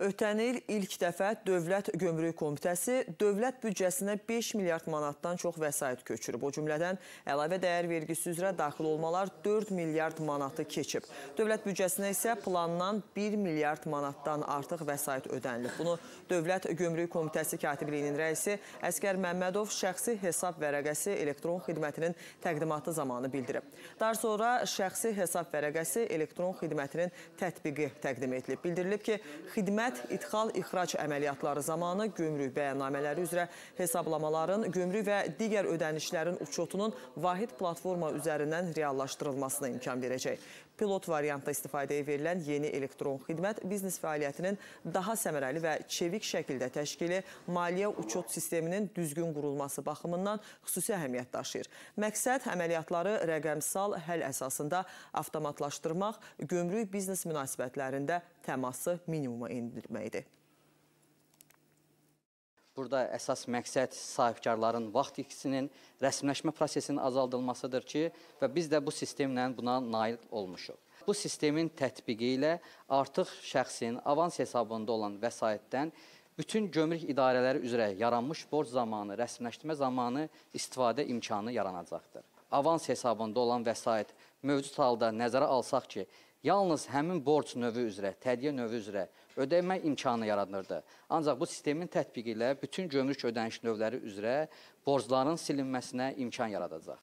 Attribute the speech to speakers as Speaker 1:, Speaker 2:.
Speaker 1: Ötən il ilk dəfə Dövlət Gömrük Komitəsi dövlət büdcəsinə 5 milyard manatdan çox vəsait köçürüb. O cümlədən əlavə dəyər vergisi üzrə daxil olmalar 4 milyard manatı keçib. Dövlət büdcəsinə isə plandan 1 milyard manatdan artıq vəsait ödənilib. Bunu Dövlət Gömrük Komitəsi katibliyinin rəisi Əskər Məmmədov şəxsi hesab vərəqəsi elektron xidmətinin təqdimatı zamanı bildirib. Daha sonra şəxsi hesab vərəqəsi elektron xidmətinin tətbiqi təqdim edilib. Bildirilib ki, xidmət Dövlət ixal-ixrac əməliyyatları zamanı gömrük bəyannamələri üzrə hesablamaların, gömrük və digər ödənişlərin uçotunun vahid platforma üzərindən reallaşdırılmasına imkan verəcək. Pilot variantda istifadəyə verilən yeni elektron xidmət biznes fəaliyyətinin daha səmərəli və çevik şəkildə təşkili maliyyə uçot sisteminin düzgün qurulması baxımından xüsusi əhəmiyyət daşıyır. Məqsəd əməliyyatları rəqəmsal həll əsasında avtomatlaşdırmaq, gömrük biznes münasibətlərində təması minimuma endirməkdir.
Speaker 2: Burada əsas məqsəd sahibkarların vaxt ikisinin rəsmləşmə prosesinin azaldılmasıdır ki, və biz də bu sistemlə buna nail olmuşuq. Bu sistemin tətbiqi ilə artıq şəxsin avans hesabında olan vəsaitdən bütün gömrük idarələri üzrə yaranmış borc zamanı, rəsmləşdirmə zamanı istifadə imkanı yaranacaqdır. Avans hesabında olan vəsait mövcud halda nəzərə alsaq ki, yalnız həmin borc növü üzrə, tədyə növü üzrə ödəmə imkanı yaradılırdı. Ancaq bu sistemin tətbiqi ilə bütün gömrük ödəniş növləri üzrə borcların silinməsinə imkan yaradacaq.